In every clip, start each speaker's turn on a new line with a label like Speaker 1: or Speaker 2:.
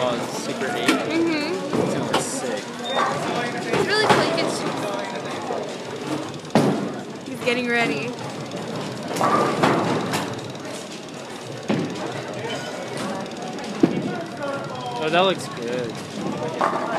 Speaker 1: Oh, it's Super 8.
Speaker 2: mhm.
Speaker 1: Sounds sick.
Speaker 2: It's really cool. You can. He's getting ready.
Speaker 1: Oh, that looks good.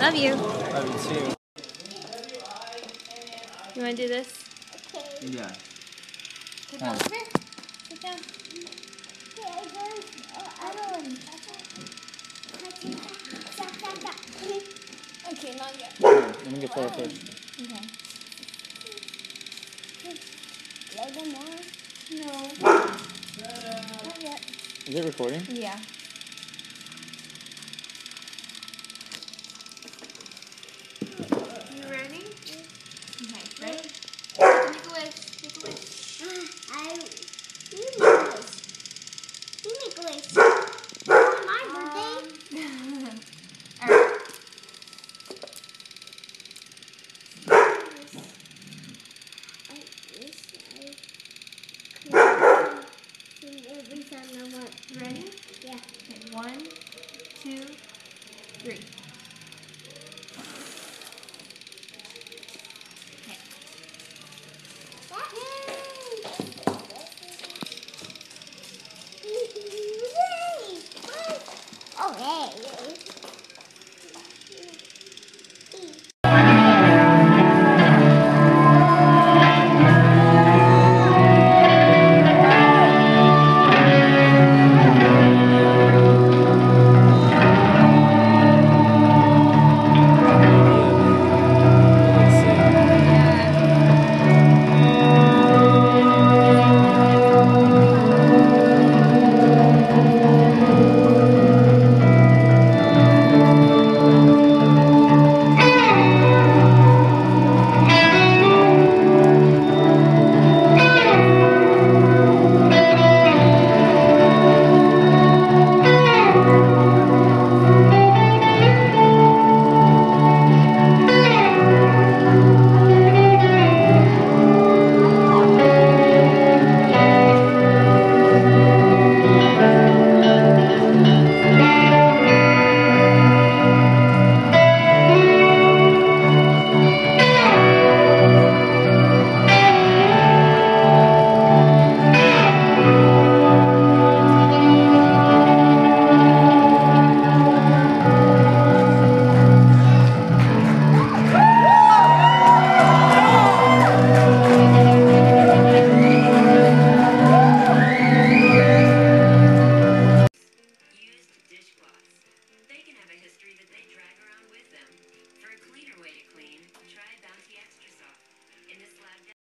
Speaker 2: Love you.
Speaker 1: Love you too.
Speaker 2: You want to do this? Okay.
Speaker 1: Yeah.
Speaker 3: Sit
Speaker 1: Come on.
Speaker 3: down. Sit down. Oh, okay, not yet.
Speaker 1: Let me get photo first.
Speaker 3: No. Not yet.
Speaker 1: Is it recording?
Speaker 3: Yeah.